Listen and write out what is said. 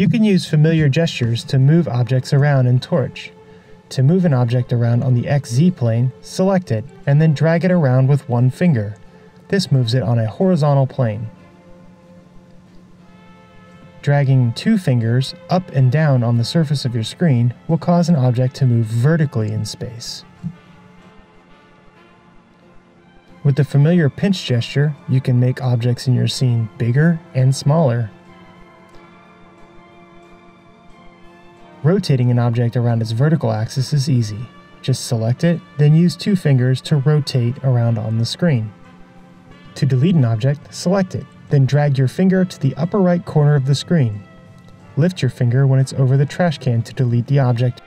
You can use familiar gestures to move objects around in Torch. To move an object around on the XZ plane, select it and then drag it around with one finger. This moves it on a horizontal plane. Dragging two fingers up and down on the surface of your screen will cause an object to move vertically in space. With the familiar pinch gesture, you can make objects in your scene bigger and smaller. Rotating an object around its vertical axis is easy. Just select it, then use two fingers to rotate around on the screen. To delete an object, select it, then drag your finger to the upper right corner of the screen. Lift your finger when it's over the trash can to delete the object